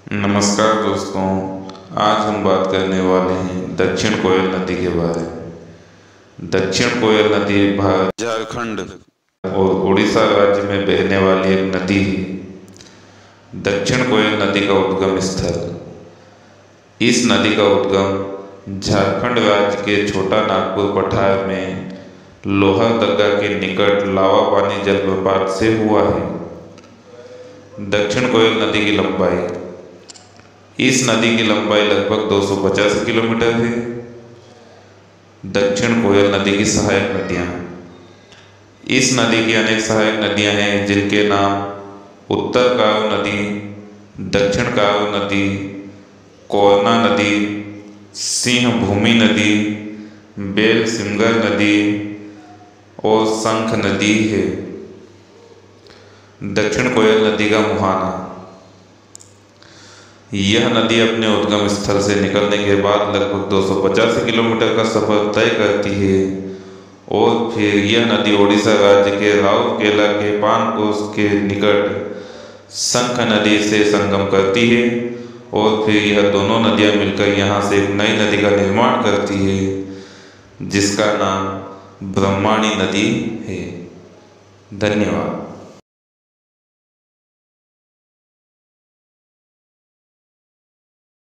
नमस्कार दोस्तों, आज हम बात करने वाले हैं दक्षिण कोयल नदी के बारे। में दक्षिण कोयल नदी भारत, झारखंड और उड़ीसा राज्य में बहने वाली एक नदी है। दक्षिण कोयल नदी का उद्गम स्थल। इस नदी का उद्गम झारखंड राज्य के छोटा नागपुर पठार में लोहा लोहरदगा के निकट लावा पानी जलप्रपात से हुआ है। दक्षिण कोयल नदी की लंबाई इस नदी की लंबाई लगभग 250 किलोमीटर है। दक्षिण कोयल नदी की सहायक नदियाँ इस नदी की अनेक सहायक नदियाँ हैं, जिनके नाम उत्तर कारू नदी, दक्षिण कारू नदी, कोरना नदी सिंह भूमि नदी बेल सिंगर नदी और शंख नदी है। दक्षिण कोयल नदी का मुहाना यह नदी अपने उद्गम स्थल से निकलने के बाद लगभग 250 किलोमीटर का सफ़र तय करती है। और फिर यह नदी ओडिशा राज्य के राउरकेला के पानकोस के निकट शंख नदी से संगम करती है। और फिर यह दोनों नदियाँ मिलकर यहाँ से एक नई नदी का निर्माण करती है, जिसका नाम ब्रह्माणी नदी है। धन्यवाद।